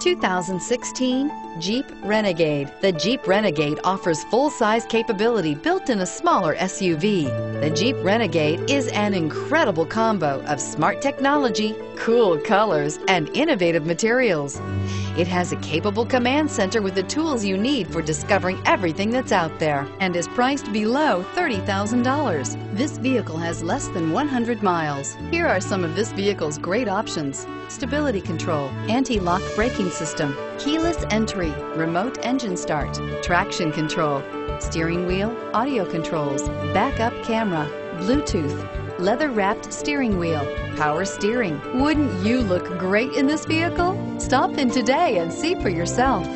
2016 Jeep Renegade. The Jeep Renegade offers full-size capability built in a smaller SUV. The Jeep Renegade is an incredible combo of smart technology, cool colors, and innovative materials. It has a capable command center with the tools you need for discovering everything that's out there and is priced below $30,000. This vehicle has less than 100 miles. Here are some of this vehicle's great options. Stability control, anti-lock braking system, keyless entry, remote engine start, traction control, steering wheel, audio controls, backup camera, Bluetooth, leather wrapped steering wheel, power steering. Wouldn't you look great in this vehicle? Stop in today and see for yourself.